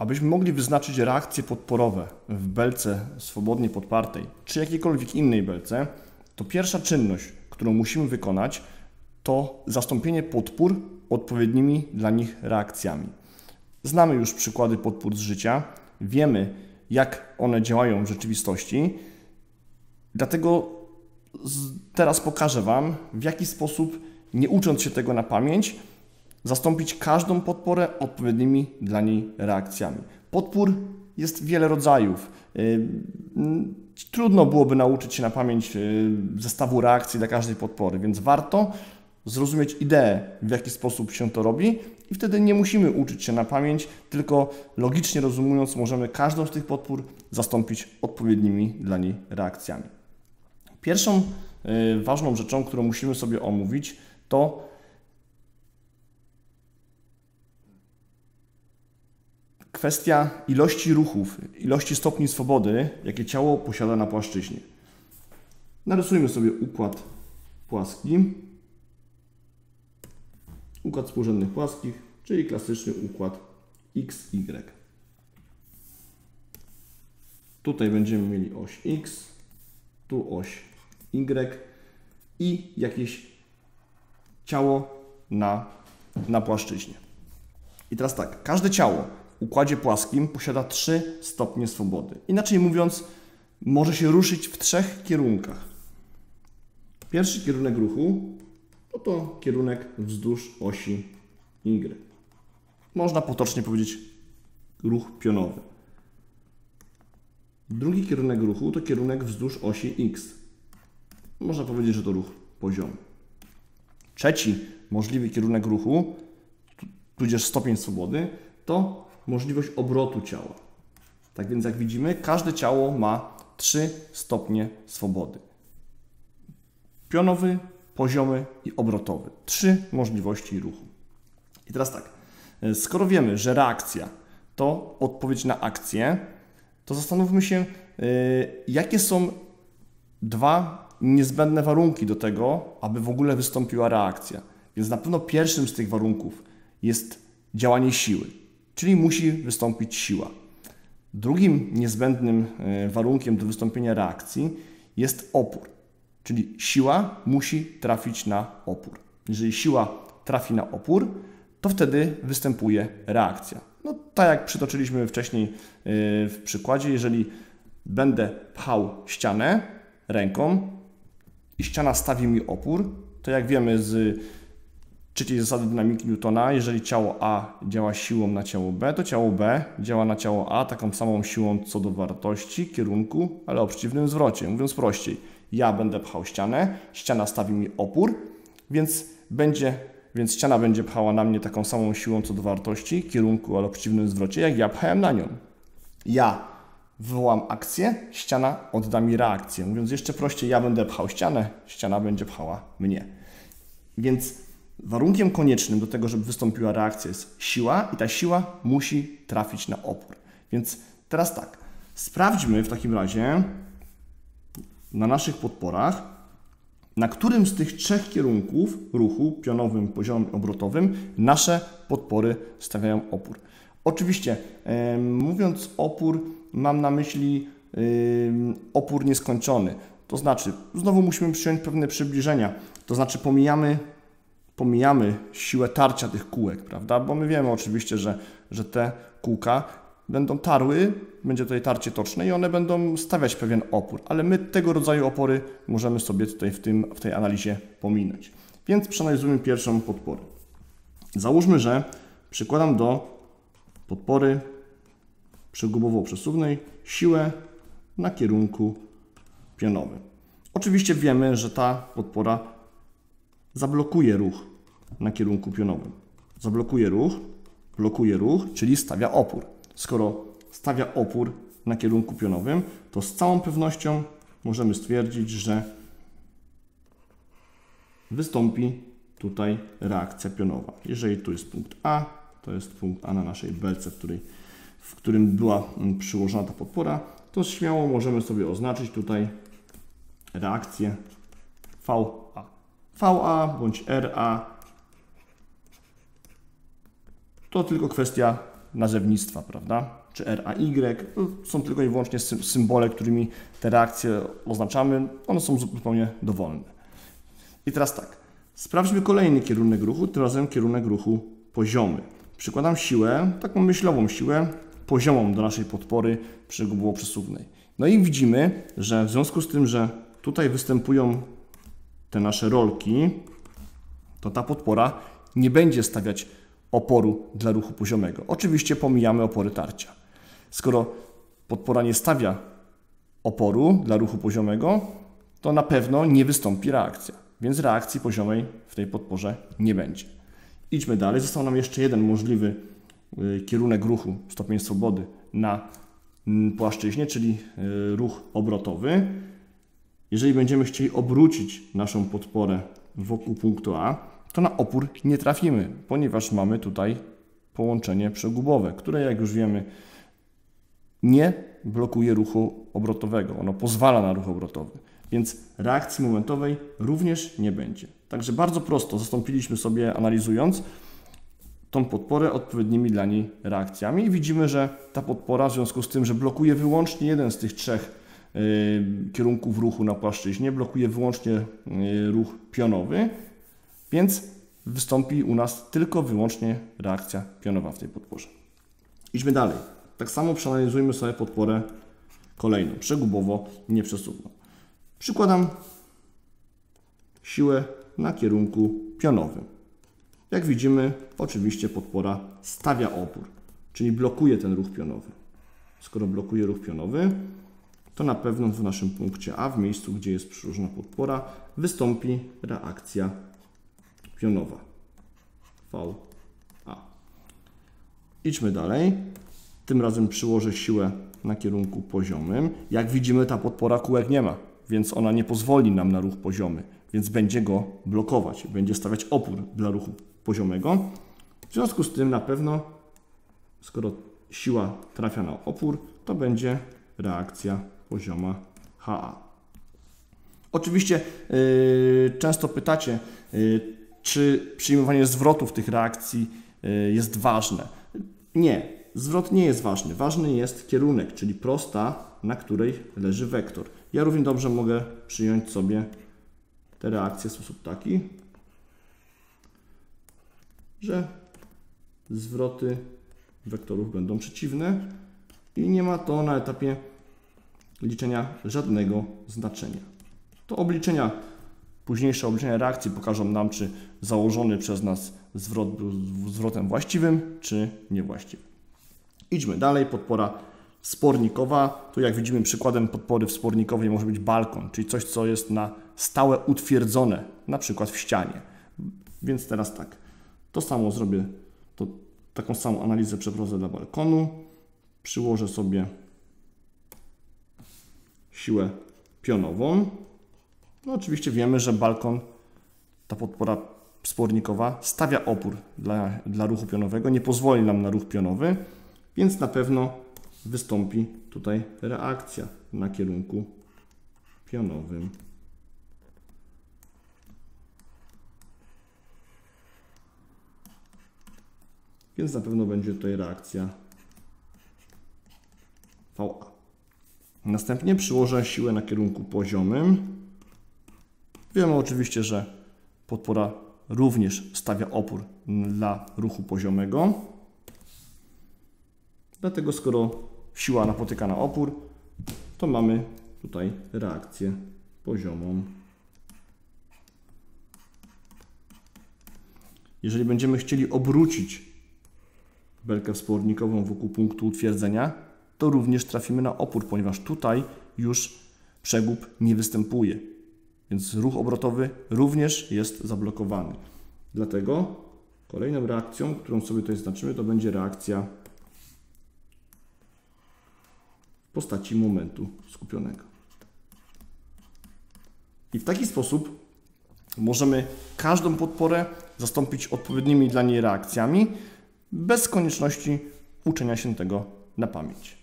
Abyśmy mogli wyznaczyć reakcje podporowe w belce swobodnie podpartej, czy jakiejkolwiek innej belce, to pierwsza czynność, którą musimy wykonać, to zastąpienie podpór odpowiednimi dla nich reakcjami. Znamy już przykłady podpór z życia, wiemy, jak one działają w rzeczywistości, dlatego teraz pokażę Wam, w jaki sposób, nie ucząc się tego na pamięć, zastąpić każdą podporę odpowiednimi dla niej reakcjami. Podpór jest wiele rodzajów. Y, trudno byłoby nauczyć się na pamięć y, zestawu reakcji dla każdej podpory, więc warto zrozumieć ideę, w jaki sposób się to robi i wtedy nie musimy uczyć się na pamięć, tylko logicznie rozumując możemy każdą z tych podpór zastąpić odpowiednimi dla niej reakcjami. Pierwszą y, ważną rzeczą, którą musimy sobie omówić, to kwestia ilości ruchów, ilości stopni swobody, jakie ciało posiada na płaszczyźnie. Narysujmy sobie układ płaski. Układ współrzędnych płaskich, czyli klasyczny układ XY. Tutaj będziemy mieli oś X, tu oś Y i jakieś ciało na, na płaszczyźnie. I teraz tak, każde ciało układzie płaskim posiada trzy stopnie swobody. Inaczej mówiąc, może się ruszyć w trzech kierunkach. Pierwszy kierunek ruchu to to kierunek wzdłuż osi Y. Można potocznie powiedzieć ruch pionowy. Drugi kierunek ruchu to kierunek wzdłuż osi X. Można powiedzieć, że to ruch poziomy. Trzeci możliwy kierunek ruchu, tudzież stopień swobody, to możliwość obrotu ciała. Tak więc, jak widzimy, każde ciało ma trzy stopnie swobody: pionowy, poziomy i obrotowy. Trzy możliwości ruchu. I teraz tak, skoro wiemy, że reakcja to odpowiedź na akcję, to zastanówmy się, yy, jakie są dwa niezbędne warunki do tego, aby w ogóle wystąpiła reakcja. Więc na pewno pierwszym z tych warunków jest działanie siły, czyli musi wystąpić siła. Drugim niezbędnym yy, warunkiem do wystąpienia reakcji jest opór. Czyli siła musi trafić na opór. Jeżeli siła trafi na opór, to wtedy występuje reakcja. No tak jak przytoczyliśmy wcześniej yy, w przykładzie, jeżeli będę pchał ścianę ręką i ściana stawi mi opór, to jak wiemy z trzeciej zasady dynamiki Newtona, jeżeli ciało A działa siłą na ciało B, to ciało B działa na ciało A taką samą siłą co do wartości, kierunku, ale o przeciwnym zwrocie. Mówiąc prościej, ja będę pchał ścianę, ściana stawi mi opór, więc będzie, więc ściana będzie pchała na mnie taką samą siłą co do wartości, kierunku, ale o przeciwnym zwrocie, jak ja pchałem na nią. Ja wywołam akcję, ściana odda mi reakcję. Mówiąc jeszcze prościej, ja będę pchał ścianę, ściana będzie pchała mnie. Więc warunkiem koniecznym do tego, żeby wystąpiła reakcja jest siła i ta siła musi trafić na opór. Więc teraz tak, sprawdźmy w takim razie, na naszych podporach, na którym z tych trzech kierunków ruchu, pionowym, poziomym, obrotowym, nasze podpory stawiają opór. Oczywiście, yy, mówiąc opór, mam na myśli yy, opór nieskończony. To znaczy, znowu musimy przyjąć pewne przybliżenia. To znaczy, pomijamy, pomijamy siłę tarcia tych kółek, prawda? Bo my wiemy oczywiście, że, że te kółka będą tarły, będzie tutaj tarcie toczne i one będą stawiać pewien opór, ale my tego rodzaju opory możemy sobie tutaj w, tym, w tej analizie pominąć. Więc przeanalizujmy pierwszą podporę. Załóżmy, że przykładam do podpory przegubowo-przesuwnej siłę na kierunku pionowym. Oczywiście wiemy, że ta podpora zablokuje ruch na kierunku pionowym. Zablokuje ruch, blokuje ruch, czyli stawia opór. Skoro stawia opór na kierunku pionowym, to z całą pewnością możemy stwierdzić, że wystąpi tutaj reakcja pionowa. Jeżeli tu jest punkt A, to jest punkt A na naszej belce, w, której, w którym była mm, przyłożona ta podpora, to śmiało możemy sobie oznaczyć tutaj reakcję VA. VA bądź RA to tylko kwestia nazewnictwa, prawda? Czy RAY, to są tylko i wyłącznie symbole, którymi te reakcje oznaczamy. One są zupełnie dowolne. I teraz tak, sprawdźmy kolejny kierunek ruchu, tym razem kierunek ruchu poziomy. Przykładam siłę, taką myślową siłę, poziomą do naszej podpory przesuwnej. No i widzimy, że w związku z tym, że tutaj występują te nasze rolki, to ta podpora nie będzie stawiać oporu dla ruchu poziomego. Oczywiście pomijamy opory tarcia. Skoro podpora nie stawia oporu dla ruchu poziomego, to na pewno nie wystąpi reakcja, więc reakcji poziomej w tej podporze nie będzie. Idźmy dalej. Został nam jeszcze jeden możliwy y, kierunek ruchu, stopień swobody na mm, płaszczyźnie, czyli y, ruch obrotowy. Jeżeli będziemy chcieli obrócić naszą podporę wokół punktu A, to na opór nie trafimy, ponieważ mamy tutaj połączenie przegubowe, które jak już wiemy nie blokuje ruchu obrotowego. Ono pozwala na ruch obrotowy, więc reakcji momentowej również nie będzie. Także bardzo prosto zastąpiliśmy sobie analizując tą podporę odpowiednimi dla niej reakcjami i widzimy, że ta podpora w związku z tym, że blokuje wyłącznie jeden z tych trzech yy, kierunków ruchu na płaszczyźnie, blokuje wyłącznie yy, ruch pionowy, więc wystąpi u nas tylko wyłącznie reakcja pionowa w tej podporze. Idźmy dalej. Tak samo przeanalizujmy sobie podporę kolejną, przegubowo nieprzesuwną. Przykładam siłę na kierunku pionowym. Jak widzimy, oczywiście podpora stawia opór, czyli blokuje ten ruch pionowy. Skoro blokuje ruch pionowy, to na pewno w naszym punkcie A, w miejscu, gdzie jest przyróżna podpora, wystąpi reakcja pionowa. V, A. Idźmy dalej. Tym razem przyłożę siłę na kierunku poziomym. Jak widzimy, ta podpora kółek nie ma, więc ona nie pozwoli nam na ruch poziomy, więc będzie go blokować, będzie stawiać opór dla ruchu poziomego. W związku z tym na pewno, skoro siła trafia na opór, to będzie reakcja pozioma HA. Oczywiście yy, często pytacie, yy, czy przyjmowanie zwrotów tych reakcji yy, jest ważne. Nie, zwrot nie jest ważny. Ważny jest kierunek, czyli prosta, na której leży wektor. Ja równie dobrze mogę przyjąć sobie te reakcje w sposób taki, że zwroty wektorów będą przeciwne i nie ma to na etapie liczenia żadnego znaczenia. To obliczenia, późniejsze obliczenia reakcji pokażą nam, czy założony przez nas zwrot był zwrotem właściwym, czy niewłaściwym. Idźmy dalej, podpora spornikowa. Tu jak widzimy przykładem podpory wspornikowej może być balkon, czyli coś, co jest na stałe utwierdzone, na przykład w ścianie. Więc teraz tak, to samo zrobię, to taką samą analizę przeprowadzę dla balkonu. Przyłożę sobie siłę pionową. No oczywiście wiemy, że balkon, ta podpora spornikowa stawia opór dla, dla ruchu pionowego, nie pozwoli nam na ruch pionowy, więc na pewno wystąpi tutaj reakcja na kierunku pionowym. Więc na pewno będzie tutaj reakcja VA. Następnie przyłożę siłę na kierunku poziomym. Wiemy oczywiście, że podpora również stawia opór dla ruchu poziomego. Dlatego skoro siła napotyka na opór, to mamy tutaj reakcję poziomą. Jeżeli będziemy chcieli obrócić belkę wspornikową wokół punktu utwierdzenia, to również trafimy na opór, ponieważ tutaj już przegub nie występuje. Więc ruch obrotowy również jest zablokowany. Dlatego kolejną reakcją, którą sobie tutaj znaczymy, to będzie reakcja w postaci momentu skupionego. I w taki sposób możemy każdą podporę zastąpić odpowiednimi dla niej reakcjami, bez konieczności uczenia się tego na pamięć.